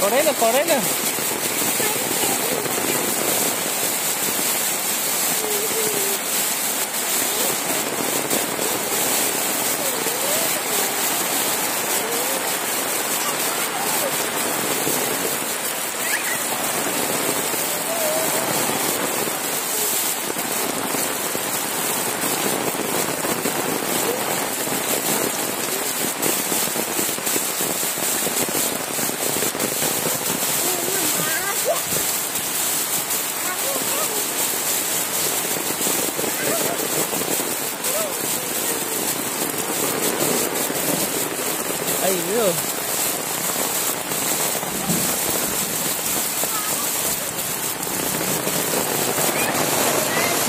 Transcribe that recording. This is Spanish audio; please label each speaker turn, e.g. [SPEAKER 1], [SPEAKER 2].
[SPEAKER 1] Correle, correle. 还有